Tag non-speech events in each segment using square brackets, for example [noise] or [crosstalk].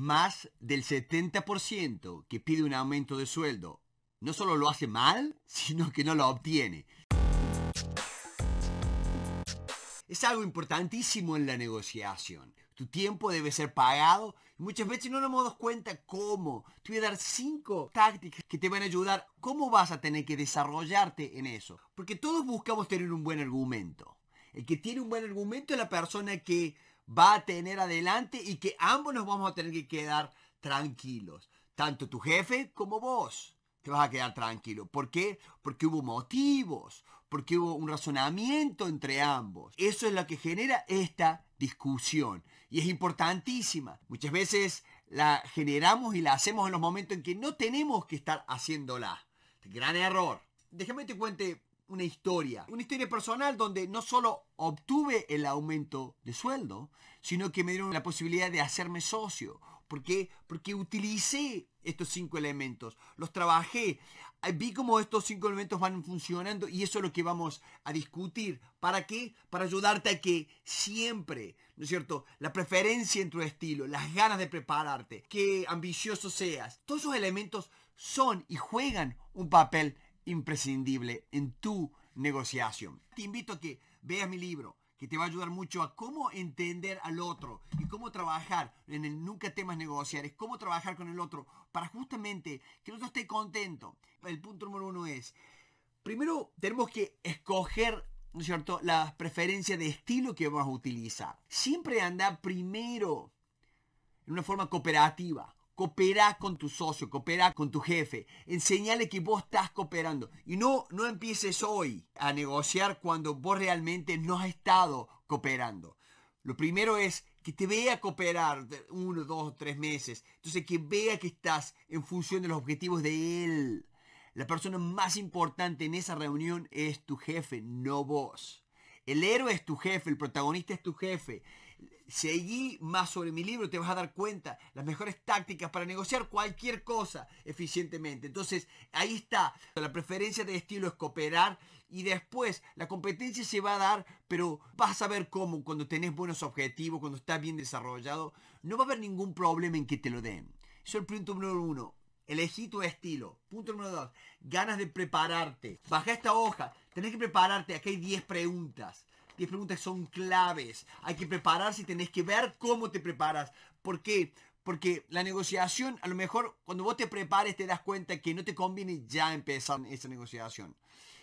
Más del 70% que pide un aumento de sueldo no solo lo hace mal, [laughs] sino que no lo obtiene. Es algo importantísimo en la negociación. Tu tiempo debe ser pagado. Muchas veces no nos damos cuenta cómo. Te voy a dar cinco tácticas que te van a ayudar. ¿Cómo vas a tener que desarrollarte en eso? Porque todos buscamos tener un buen argumento. El que tiene un buen argumento es la persona que va a tener adelante y que ambos nos vamos a tener que quedar tranquilos. Tanto tu jefe como vos te vas a quedar tranquilo. ¿Por qué? Porque hubo motivos, porque hubo un razonamiento entre ambos. Eso es lo que genera esta discusión y es importantísima. Muchas veces la generamos y la hacemos en los momentos en que no tenemos que estar haciéndola. Gran error. Déjame te cuente una historia, una historia personal donde no solo obtuve el aumento de sueldo, sino que me dieron la posibilidad de hacerme socio. ¿Por qué? Porque utilicé estos cinco elementos, los trabajé, vi cómo estos cinco elementos van funcionando y eso es lo que vamos a discutir. ¿Para qué? Para ayudarte a que siempre, ¿no es cierto? La preferencia en tu estilo, las ganas de prepararte, que ambicioso seas, todos esos elementos son y juegan un papel imprescindible en tu negociación. Te invito a que veas mi libro, que te va a ayudar mucho a cómo entender al otro y cómo trabajar en el nunca temas negociar, es cómo trabajar con el otro para justamente que el otro esté contento. El punto número uno es, primero tenemos que escoger ¿no es cierto? las preferencias de estilo que vamos a utilizar. Siempre anda primero en una forma cooperativa. Coopera con tu socio, coopera con tu jefe. Enseñale que vos estás cooperando. Y no, no empieces hoy a negociar cuando vos realmente no has estado cooperando. Lo primero es que te vea cooperar uno, dos, tres meses. Entonces que vea que estás en función de los objetivos de él. La persona más importante en esa reunión es tu jefe, no vos. El héroe es tu jefe, el protagonista es tu jefe seguí más sobre mi libro, te vas a dar cuenta las mejores tácticas para negociar cualquier cosa eficientemente. Entonces, ahí está. La preferencia de estilo es cooperar y después la competencia se va a dar, pero vas a ver cómo cuando tenés buenos objetivos, cuando estás bien desarrollado, no va a haber ningún problema en que te lo den. Eso es el punto número uno. Elegí tu estilo. Punto número dos. Ganas de prepararte. Baja esta hoja. Tenés que prepararte. Aquí hay 10 preguntas. 10 preguntas son claves. Hay que prepararse y tenés que ver cómo te preparas. ¿Por qué? Porque la negociación, a lo mejor cuando vos te prepares te das cuenta que no te conviene ya empezar esa negociación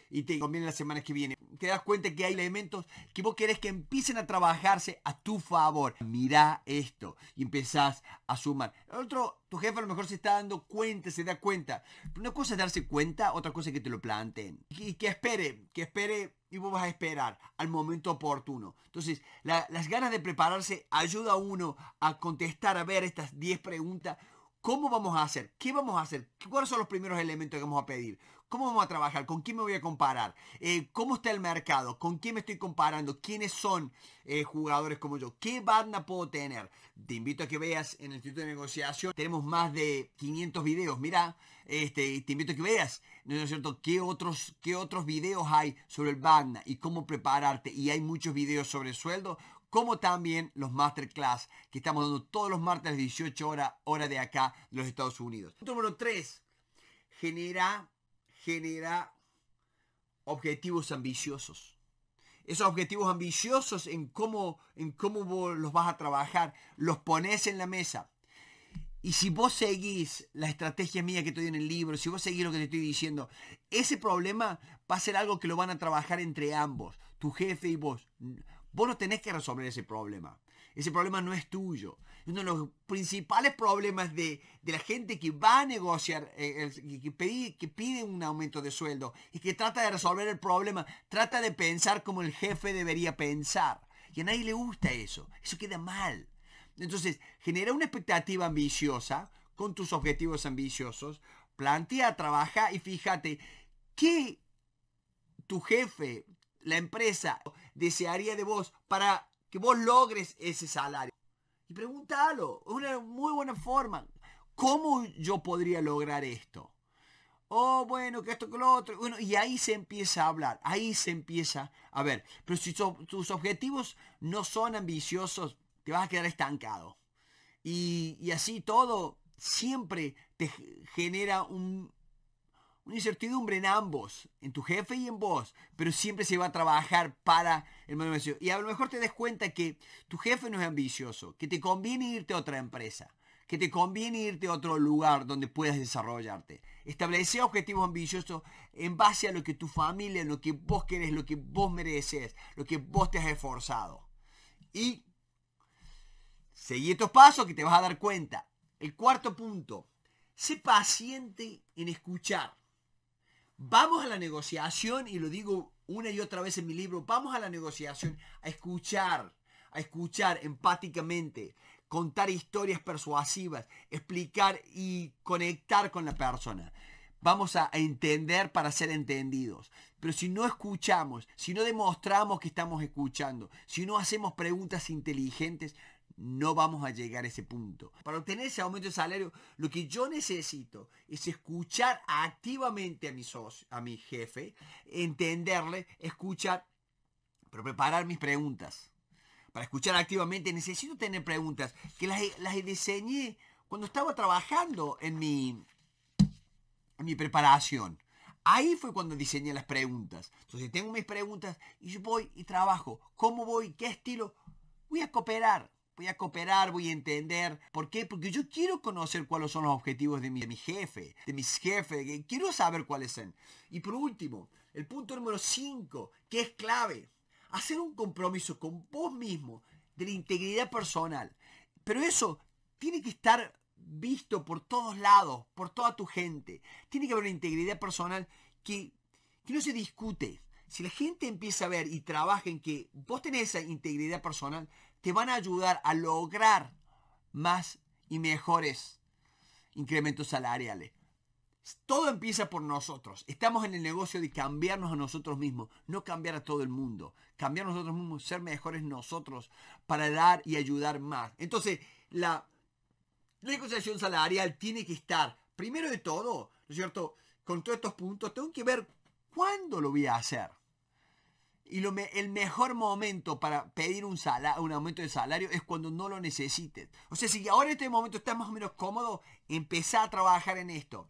y te conviene la semana que viene. Te das cuenta que hay elementos que vos querés que empiecen a trabajarse a tu favor. Mira esto y empezás a sumar. El otro, tu jefe a lo mejor se está dando cuenta, se da cuenta. Una cosa es darse cuenta, otra cosa es que te lo planteen. Y que espere, que espere y vos vas a esperar al momento oportuno. Entonces, las ganas de prepararse ayuda a uno a contestar, a ver estas 10 preguntas. ¿Cómo vamos a hacer? ¿Qué vamos a hacer? ¿Cuáles son los primeros elementos que vamos a pedir? ¿Cómo vamos a trabajar? ¿Con quién me voy a comparar? Eh, ¿Cómo está el mercado? ¿Con quién me estoy comparando? ¿Quiénes son eh, jugadores como yo? ¿Qué banda puedo tener? Te invito a que veas en el Instituto de Negociación. Tenemos más de 500 videos. Mira, este, te invito a que veas, ¿no es cierto? ¿Qué otros, qué otros videos hay sobre el banda y cómo prepararte? Y hay muchos videos sobre sueldo como también los masterclass que estamos dando todos los martes a las 18 horas, hora de acá, de los Estados Unidos. Número 3. Genera genera objetivos ambiciosos. Esos objetivos ambiciosos en cómo, en cómo los vas a trabajar, los pones en la mesa. Y si vos seguís la estrategia mía que estoy en el libro, si vos seguís lo que te estoy diciendo, ese problema va a ser algo que lo van a trabajar entre ambos, tu jefe y vos. Vos no tenés que resolver ese problema. Ese problema no es tuyo. Uno de los principales problemas de, la gente que va a negociar, eh, que, que pide un aumento de sueldo y que trata de resolver el problema, trata de pensar como el jefe debería pensar. Y a nadie le gusta eso. Eso queda mal. Entonces, genera una expectativa ambiciosa con tus objetivos ambiciosos. Plantea, trabaja y fíjate qué tu jefe, la empresa, desearía de vos para que vos logres ese salario. Y pregúntalo, es una muy buena forma. ¿Cómo yo podría lograr esto? Oh, bueno, que esto, que lo otro. Bueno, y ahí se empieza a hablar, ahí se empieza a ver. Pero si tus objetivos no son ambiciosos, te vas a quedar estancado. Y, así todo siempre te genera un, una incertidumbre en ambos, en tu jefe y en vos, pero siempre se va a trabajar para el negocio. Y a lo mejor te des cuenta que tu jefe no es ambicioso, que te conviene irte a otra empresa, que te conviene irte a otro lugar donde puedas desarrollarte. Establece objetivos ambiciosos en base a lo que tu familia, lo que vos querés, lo que vos mereces, lo que vos te has esforzado. Y seguí estos pasos que te vas a dar cuenta. El cuarto punto, sé paciente en escuchar. Vamos a la negociación, y lo digo una y otra vez en mi libro, vamos a la negociación, a escuchar, a escuchar empáticamente, contar historias persuasivas, explicar y conectar con la persona. Vamos a entender para ser entendidos. Pero si no escuchamos, si no demostramos que estamos escuchando, si no hacemos preguntas inteligentes, no vamos a llegar a ese punto. Para obtener ese aumento de salario, lo que yo necesito es escuchar activamente a mi, a mi jefe, entenderle, escuchar, pero preparar mis preguntas. Para escuchar activamente necesito tener preguntas que las, las diseñé cuando estaba trabajando en mi, en mi preparación. Ahí fue cuando diseñé las preguntas. Entonces tengo mis preguntas y yo voy y trabajo. ¿Cómo voy? ¿Qué estilo? Voy a cooperar voy a cooperar, voy a entender. ¿Por qué? Porque yo quiero conocer cuáles son los objetivos de mi, de mi jefe, de mis jefes, quiero saber cuáles son. Y por último, el punto número 5, que es clave, hacer un compromiso con vos mismo de la integridad personal. Pero eso tiene que estar visto por todos lados, por toda tu gente. Tiene que haber una integridad personal que, que no se discute. Si la gente empieza a ver y trabaja en que vos tenés esa integridad personal, te van a ayudar a lograr más y mejores incrementos salariales. Todo empieza por nosotros. Estamos en el negocio de cambiarnos a nosotros mismos, no cambiar a todo el mundo. Cambiar a nosotros mismos, ser mejores nosotros para dar y ayudar más. Entonces, la negociación salarial tiene que estar, primero de todo, ¿no es cierto? Con todos estos puntos, tengo que ver cuándo lo voy a hacer. Y lo el mejor momento para pedir un, un aumento de salario es cuando no lo necesites. O sea, si ahora en este momento estás más o menos cómodo, empezá a trabajar en esto.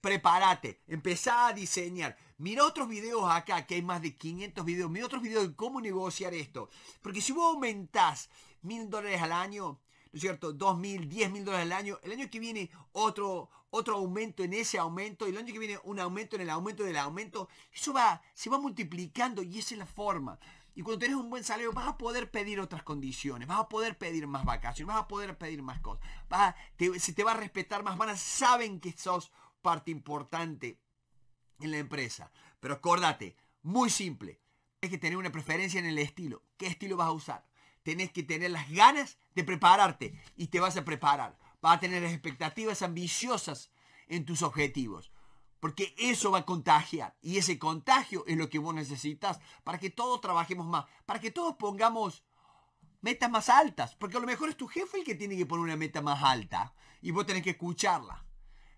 Prepárate, empezá a diseñar. Mira otros videos acá, que hay más de 500 videos. Mira otros videos de cómo negociar esto. Porque si vos aumentás mil dólares al año, ¿no es cierto? Dos mil, diez mil dólares al año. El año que viene otro, otro aumento en ese aumento. Y el año que viene un aumento en el aumento del aumento. Eso va, se va multiplicando y esa es la forma. Y cuando tenés un buen salario vas a poder pedir otras condiciones, vas a poder pedir más vacaciones, vas a poder pedir más cosas. Vas se te va a respetar más, van a saben que sos parte importante en la empresa. Pero acordate, muy simple, hay que tener una preferencia en el estilo. ¿Qué estilo vas a usar? Tenés que tener las ganas de prepararte y te vas a preparar. Vas a tener expectativas ambiciosas en tus objetivos. Porque eso va a contagiar. Y ese contagio es lo que vos necesitas para que todos trabajemos más. Para que todos pongamos metas más altas. Porque a lo mejor es tu jefe el que tiene que poner una meta más alta. Y vos tenés que escucharla.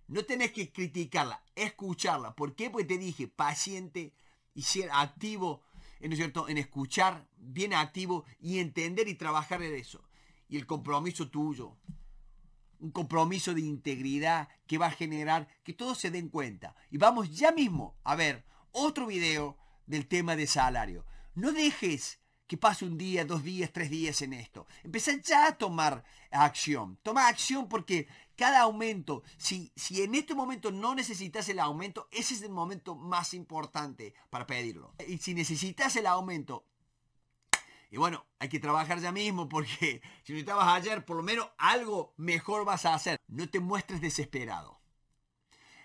No tenés que criticarla, escucharla. ¿Por qué? Porque te dije, paciente y ser activo ¿no es cierto?, en escuchar, bien activo y entender y trabajar en eso. Y el compromiso tuyo, un compromiso de integridad que va a generar que todos se den cuenta. Y vamos ya mismo a ver otro video del tema de salario. No dejes que pase un día, dos días, tres días en esto. Empezá ya a tomar acción. Toma acción porque cada aumento, si, si en este momento no necesitas el aumento, ese es el momento más importante para pedirlo. Y si necesitas el aumento, y bueno, hay que trabajar ya mismo porque [laughs] si necesitabas ayer, por lo menos algo mejor vas a hacer. No te muestres desesperado.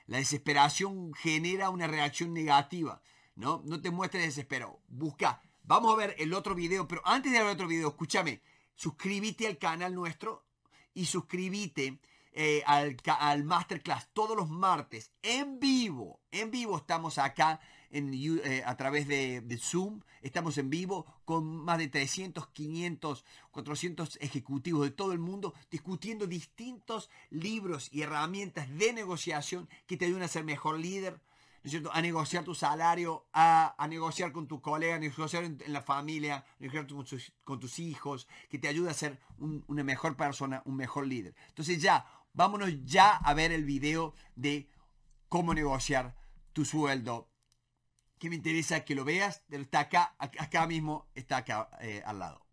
La desesperación genera una reacción negativa. No, no te muestres desesperado. Busca Vamos a ver el otro video, pero antes de ver el otro video, escúchame, suscríbete al canal nuestro y suscríbete eh, al, al, masterclass todos los martes en vivo. En vivo estamos acá eh, a través de, de, Zoom. Estamos en vivo con más de 300, 500, 400 ejecutivos de todo el mundo discutiendo distintos libros y herramientas de negociación que te ayudan a ser mejor líder, cierto?, a negociar tu salario, a, negociar con tu colega, a negociar en, la familia, a negociar con, tus hijos, que te ayude a ser una mejor persona, un mejor líder. Entonces ya, vámonos ya a ver el video de cómo negociar tu sueldo. Que me interesa que lo veas, está acá, acá mismo, está acá eh, al lado.